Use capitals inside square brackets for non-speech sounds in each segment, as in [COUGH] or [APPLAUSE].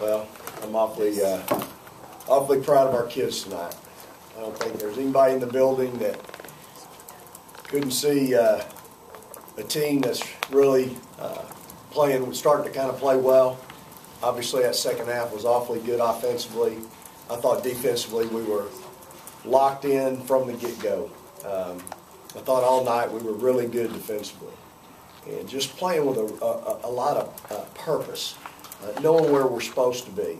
Well, I'm awfully, uh, awfully proud of our kids tonight. I don't think there's anybody in the building that couldn't see uh, a team that's really uh, playing, starting to kind of play well. Obviously, that second half was awfully good offensively. I thought defensively we were locked in from the get-go. Um, I thought all night we were really good defensively. And just playing with a, a, a lot of uh, purpose, uh, knowing where we're supposed to be,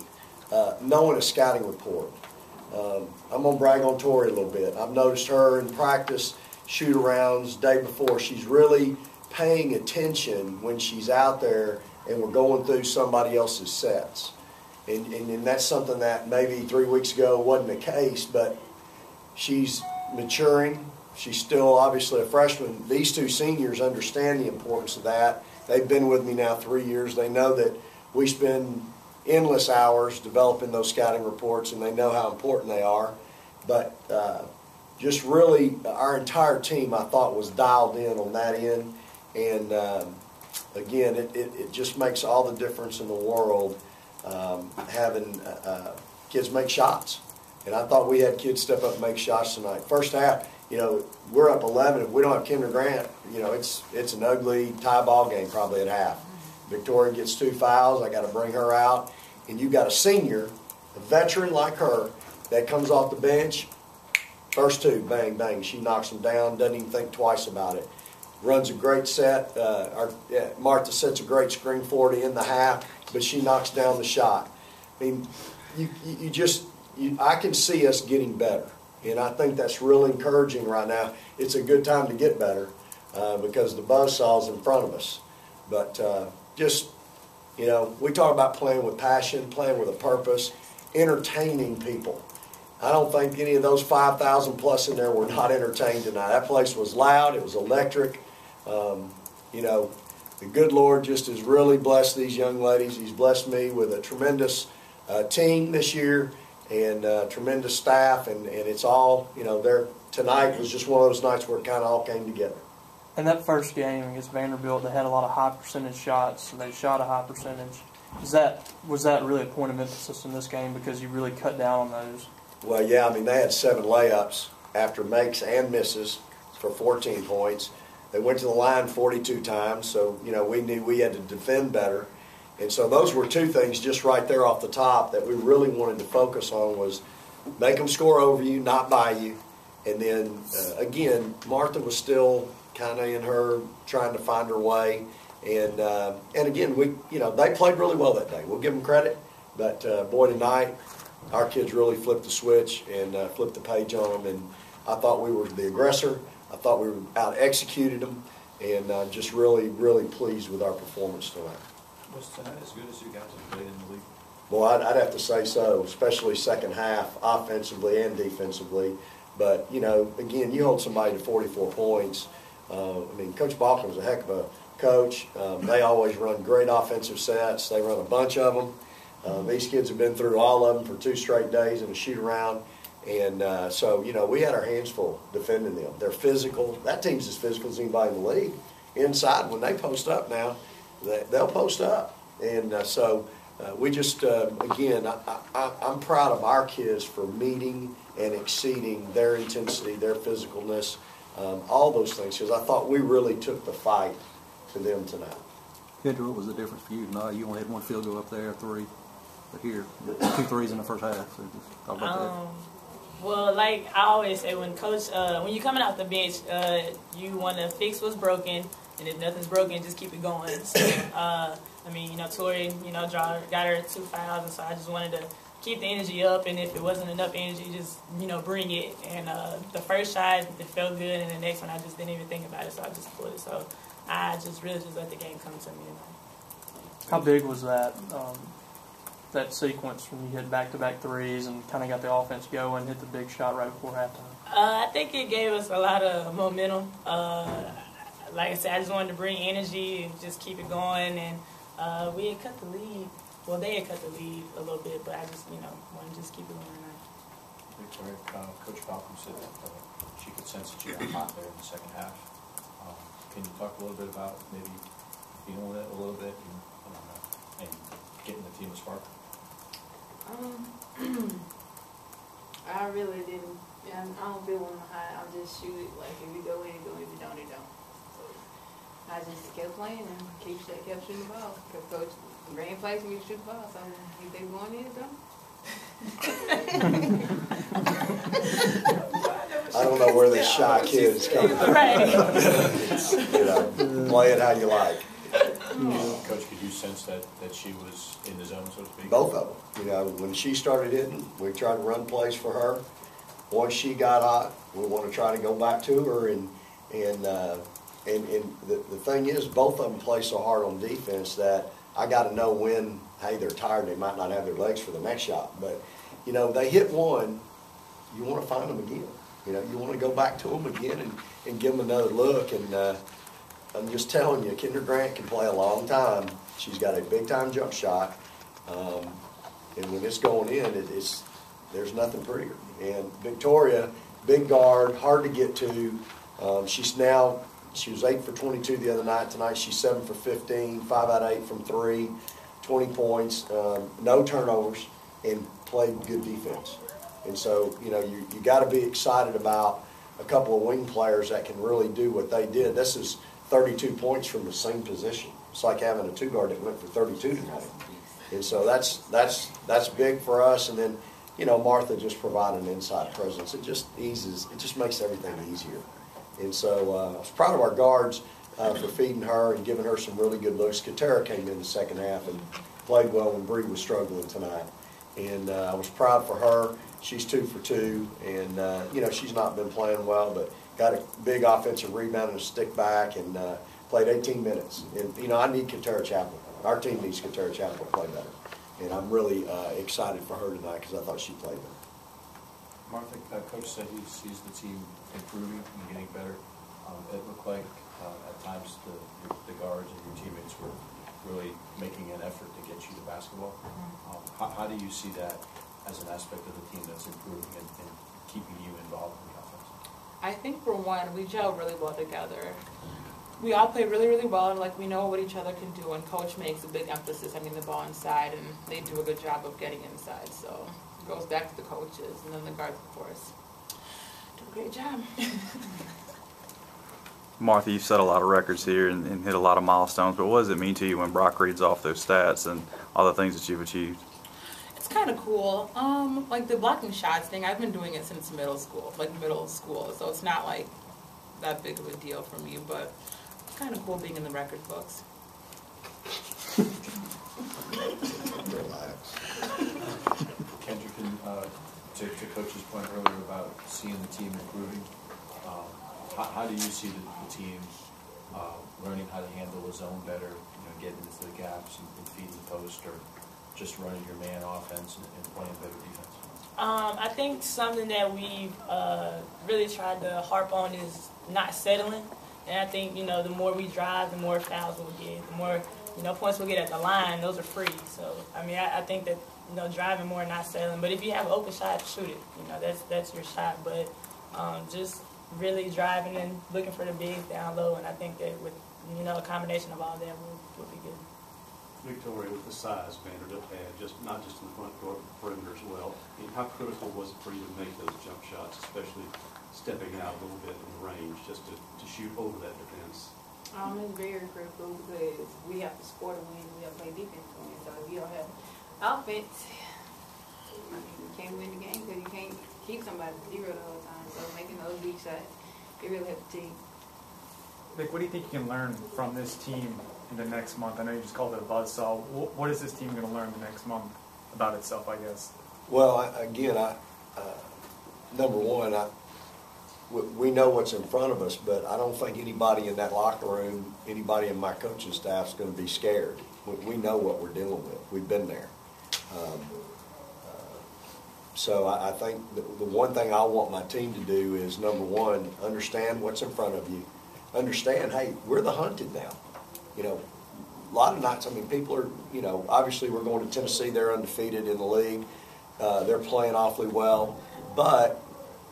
uh, knowing a scouting report. Um, I'm going to brag on Tori a little bit. I've noticed her in practice, shoot arounds, day before. She's really paying attention when she's out there and we're going through somebody else's sets. And, and, and that's something that maybe three weeks ago wasn't the case, but she's maturing. She's still obviously a freshman. These two seniors understand the importance of that. They've been with me now three years. They know that we spend endless hours developing those scouting reports, and they know how important they are. But uh, just really, our entire team, I thought, was dialed in on that end. And um, again, it, it, it, just makes all the difference in the world um, having uh, uh, kids make shots. And I thought we had kids step up and make shots tonight. First half, you know, we're up 11. If we don't have Kendra Grant, you know, it's it's an ugly tie ball game probably at half. Victoria gets two fouls. I got to bring her out. And you've got a senior, a veteran like her, that comes off the bench. First two, bang, bang. She knocks them down, doesn't even think twice about it. Runs a great set. Uh, our, yeah, Martha sets a great screen for it in the half, but she knocks down the shot. I mean, you, you just, you, I can see us getting better. And I think that's really encouraging right now. It's a good time to get better uh, because the buzzsaw's in front of us. But uh, just, you know, we talk about playing with passion, playing with a purpose, entertaining people. I don't think any of those 5,000 plus in there were not entertained tonight. That place was loud, it was electric. Um, you know, the good Lord just has really blessed these young ladies. He's blessed me with a tremendous uh, team this year and uh, tremendous staff, and, and it's all, you know, there tonight was just one of those nights where it kind of all came together. In that first game against Vanderbilt, they had a lot of high percentage shots. So they shot a high percentage. Is that was that really a point of emphasis in this game because you really cut down on those? Well, yeah, I mean they had seven layups after makes and misses for 14 points. They went to the line 42 times, so you know we knew we had to defend better. And so those were two things just right there off the top that we really wanted to focus on was make them score over you, not by you. And then uh, again, Martha was still kind of in her trying to find her way. And uh, and again, we you know they played really well that day. We'll give them credit, but uh, boy, tonight our kids really flipped the switch and uh, flipped the page on them. And I thought we were the aggressor. I thought we were out executed them, and uh, just really really pleased with our performance tonight. Was tonight as good as you guys have played in the league? Well, I'd, I'd have to say so, especially second half, offensively and defensively. But you know, again, you hold somebody to 44 points. Uh, I mean, Coach Balcomb's a heck of a coach. Um, they always run great offensive sets. They run a bunch of them. Um, these kids have been through all of them for two straight days in a shoot around. And uh, so, you know, we had our hands full defending them. They're physical. That team's as physical as anybody in the league. Inside, when they post up now, they, will post up. And uh, so uh, we just, uh, again, I, I'm proud of our kids for meeting and exceeding their intensity, their physicalness, um, all those things, because I thought we really took the fight to them tonight. Kendra, what was the difference for you tonight? You only had one field goal up there, three, but here, two threes in the first half. So just talk about um, Well, like I always say, when coach, uh, when you're coming off the bench, uh, you want to fix what's broken, and if nothing's broken, just keep it going. So, uh, I mean, you know, Tori, you know, draw, got her two fouls, and so I just wanted to keep the energy up, and if it wasn't enough energy, just you know bring it. And uh, the first shot, it felt good, and the next one, I just didn't even think about it, so I just put it. So I just really just let the game come to me. You know? How big was that um, that sequence when you hit back to back threes and kind of got the offense going, hit the big shot right before halftime? Uh, I think it gave us a lot of momentum. Uh, like I said, I just wanted to bring energy and just keep it going, and uh, we had cut the lead well, they had cut the lead a little bit, but I just, you know, wanted to just keep it going. Victoria, uh, Coach Balcomb said that uh, she could sense that you got hot there in the second half. Um, can you talk a little bit about maybe feeling it a little bit and, uh, and getting the team a spark? Um, [CLEARS THROAT] I really didn't. Yeah, I don't feel on the high. I'll just shoot it. Like if you go in, you go. If you don't, you don't. So I just kept playing and keep kept shooting the ball. Cause coach ran plays for me to shoot the ball. So if they going in, don't. I don't know where this [LAUGHS] shy kid's [LAUGHS] coming from. [LAUGHS] You know, play it how you like. Coach, could you sense that, that she was in the zone, so to speak? Both of them. You know, when she started hitting, we tried to run plays for her. Once she got hot, we want to try to go back to her and and uh, and, and the, the thing is, both of them play so hard on defense that I got to know when hey they're tired. They might not have their legs for the next shot, but you know they hit one, you want to find them again. You know, you want to go back to them again and, and give them another look. And uh, I'm just telling you, Kendra Grant can play a long time. She's got a big time jump shot. Um, and when it's going in, it, it's there's nothing prettier. And Victoria, big guard, hard to get to. Um, she's now she was eight for 22 the other night. Tonight she's seven for 15, five out of eight from three, 20 points, um, no turnovers, and played good defense. And so you know you you got to be excited about a couple of wing players that can really do what they did. This is 32 points from the same position. It's like having a two guard that went for 32 tonight. And so that's that's that's big for us. And then, you know, Martha just provided an inside presence. It just eases. It just makes everything easier. And so uh, I was proud of our guards uh, for feeding her and giving her some really good looks. Ketara came in the second half and played well when Bree was struggling tonight. And uh, I was proud for her. She's two for two, and uh, you know she's not been playing well, but got a big offensive rebound and a stick back, and uh, played 18 minutes. And you know I need Ketara Chapel. Our team needs Ketara Chapel to play better, and I'm really uh, excited for her tonight because I thought she played better. Martha, uh, Coach said he sees the team improving and getting better. Um, It looked like uh, at times the your- the guards and your teammates were really making an effort to get you to basketball. Um, How how do you see that as an aspect of the team that's improving and and keeping you involved in the offense? I think for one, we gel really well together. We all play really, really well, and like we know what each other can do. And coach makes a big emphasis on getting the ball inside, and they do a good job of getting inside. So goes back to the coaches, and then the guards, of course, do a great job. [LAUGHS] Martha, you've set a lot of records here and, and hit a lot of milestones, but what does it mean to you when Brock reads off those stats and all the things that you've achieved? It's kind of cool. Um, like the blocking shots thing, I've been doing it since middle school, like middle school. So it's not like that big of a deal for me, but it's kind of cool being in the record books. Uh, to, to Coach's point earlier about seeing the team improving, um, how, how do you see the, the team uh, learning how to handle the zone better, you know, getting into the gaps and, and feeding the post, or just running your man offense and, and playing better defense? Um, I think something that we've uh, really tried to harp on is not settling. And I think, you know, the more we drive, the more fouls we'll get. The more, you know, points we'll get at the line, those are free. So, I mean, I, I think that, you know, driving more, not settling. But if you have an open shot, shoot it. You know, that's that's your shot. But um, just really driving and looking for the bigs down low. And I think that with, you know, a combination of all that will, will be good. Victoria, with the size Vanderbilt had, just, not just in the front court, but perimeter as well, I mean, how critical was it for you to make those jump shots, especially stepping out a little bit in the range, just to, to shoot over that defense? Um, it's very critical because we have to score to win, we have to play defense to win. So if you don't have offense, I mean, you can't win the game because you can't keep somebody to zero the whole time. So making those big shots, it really helps the team. Vic, what do you think you can learn from this team in the next month? I know you just called it a buzzsaw. What, what is this team going to learn the next month about itself, I guess? Well, I, again, I, uh, number one, I, we, we know what's in front of us, but I don't think anybody in that locker room, anybody in my coaching staff is going to be scared. We, we know what we're dealing with. We've been there. Um, uh, so I, I think the, the one thing I want my team to do is number one, understand what's in front of you. Understand, hey, we're the hunted now. You know, a lot of nights, I mean, people are, you know, obviously we're going to Tennessee, they're undefeated in the league. Uh, they're playing awfully well, but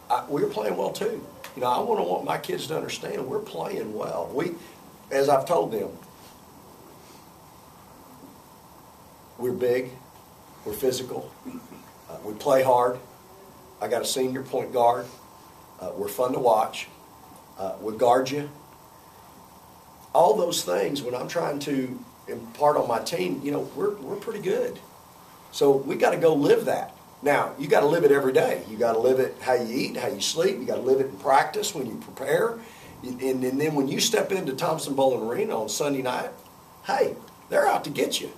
I, we're playing well too. You know, I want to want my kids to understand we're playing well. We, as I've told them, we're big, We're physical. Uh, we play hard. I got a senior point guard. Uh, we're fun to watch. Uh, we guard you. All those things, when I'm trying to impart on my team, you know, we're, we're pretty good. So we got to go live that. Now, you got to live it every day. You got to live it how you eat, how you sleep. You got to live it in practice when you prepare. And, and then when you step into Thompson-Boling Arena on Sunday night, hey, they're out to get you.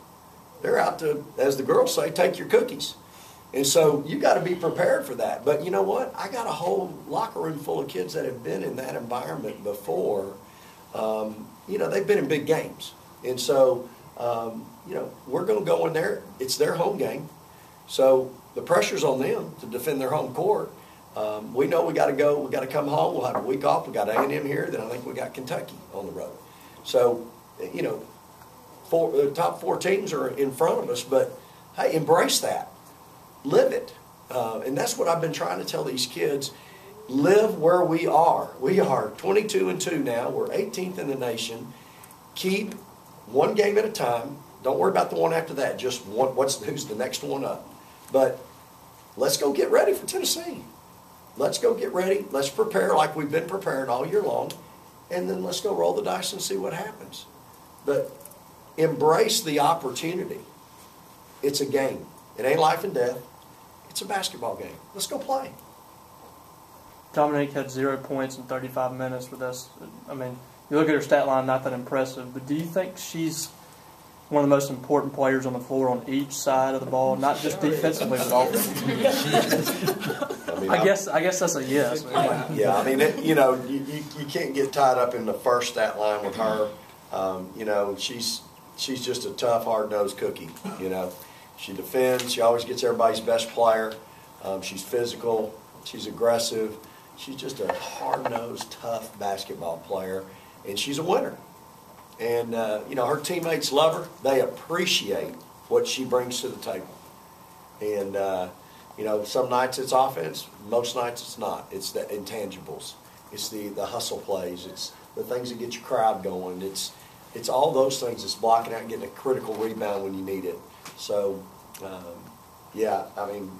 They're out to, as the girls say, take your cookies. And so you got to be prepared for that. But you know what? I got a whole locker room full of kids that have been in that environment before. Um, you know, they've been in big games. And so, um, you know, we're going to go in there. It's their home game. So the pressure's on them to defend their home court. Um, we know we got to go. We got to come home. We'll have a week off. We got A and M here. Then I think we got Kentucky on the road. So, you know, four, the top four teams are in front of us. But hey, embrace that, live it, uh, and that's what I've been trying to tell these kids. Live where we are. We are 22 and two now. We're 18th in the nation. Keep one game at a time. Don't worry about the one after that. Just one, what's who's the next one up. But let's go get ready for Tennessee. Let's go get ready. Let's prepare like we've been preparing all year long. And then let's go roll the dice and see what happens. But embrace the opportunity. It's a game. It ain't life and death. It's a basketball game. Let's go play. Dominique had zero points in 35 minutes with us. I mean, you look at her stat line, not that impressive, but do you think she's one of the most important players on the floor on each side of the ball, not just defensively but offensively? I, mean, I guess I guess that's a yes. Yeah, I mean, it, you know, you, you, you can't get tied up in the first stat line with her. Um, you know, she's she's just a tough, hard nosed cookie. You know, she defends. She always gets everybody's best player. Um, she's physical. She's aggressive. She's just a hard nosed, tough basketball player, and she's a winner. And uh, you know, her teammates love her. They appreciate what she brings to the table. And uh, you know, some nights it's offense, most nights it's not. It's the intangibles. It's the, the hustle plays. It's the things that get your crowd going. It's it's all those things. that's blocking out and getting a critical rebound when you need it. So, um, yeah, I mean,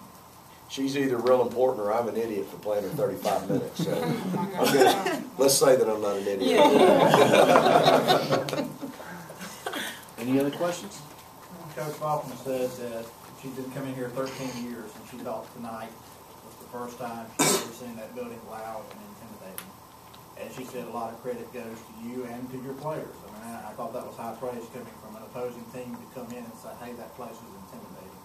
she's either real important or I'm an idiot for playing her 35 [LAUGHS] minutes. So, I'm gonna, let's say that I'm not an idiot. [LAUGHS] Any other questions? Coach Balcomb said that she's been coming here 13 years, and she thought tonight was the first time she's ever seen that building loud and intimidating. And she said a lot of credit goes to you and to your players. I mean, I, I thought that was high praise coming from an opposing team to come in and say, hey, that place was intimidating.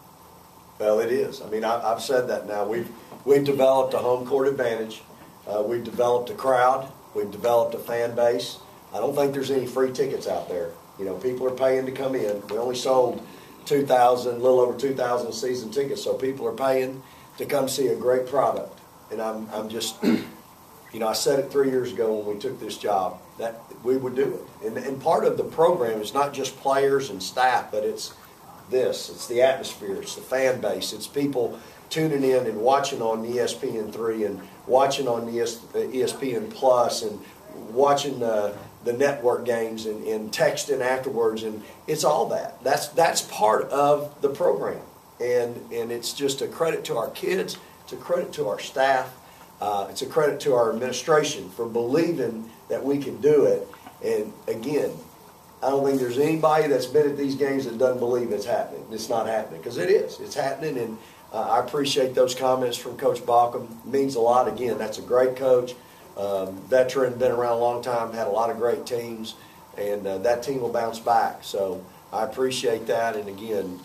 Well, it is. I mean, I, I've said that now. We've we've developed a home court advantage. Uh, we've developed a crowd. We've developed a fan base. I don't think there's any free tickets out there. You know, people are paying to come in. We only sold 2,000, a little over 2,000 season tickets, so people are paying to come see a great product. And I'm, I'm just, [CLEARS THROAT] you know, I said it three years ago when we took this job that we would do it. And, and part of the program is not just players and staff, but it's this. It's the atmosphere. It's the fan base. It's people tuning in and watching on E ESPN3 and watching on ES, ESPN Plus and watching uh, the network games and, and texting afterwards. And it's all that. That's, that's part of the program. And, and it's just a credit to our kids. It's a credit to our staff. Uh, it's a credit to our administration for believing that we can do it. And again, I don't think there's anybody that's been at these games that doesn't believe it's happening. It's not happening because it is. It's happening, and uh, I appreciate those comments from Coach Balcomb. Means a lot. Again, that's a great coach, um, veteran, been around a long time, had a lot of great teams, and uh, that team will bounce back. So I appreciate that, and again,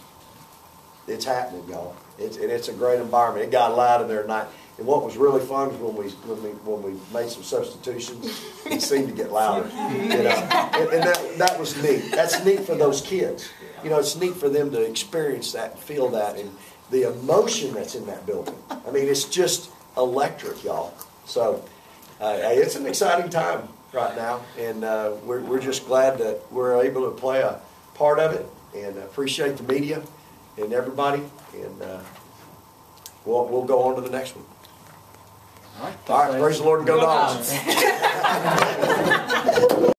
it's happening, y'all. It's, and it's a great environment. It got loud in there tonight. And what was really fun was when we when we when we made some substitutions, it seemed to get louder. [LAUGHS] You know, and, and that that was neat. That's neat for those kids. You know, it's neat for them to experience that, feel that, and the emotion that's in that building. I mean, it's just electric, y'all. So, uh, it's an exciting time right now, and uh, we're we're just glad that we're able to play a part of it, and appreciate the media and everybody, and uh, we'll we'll go on to the next one. All right. Praise the Lord and go dogs. [LAUGHS]